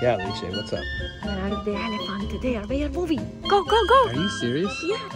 Yeah, Alice, what's up? We're the elephant today. We are moving. Go, go, go. Are you serious? Yeah.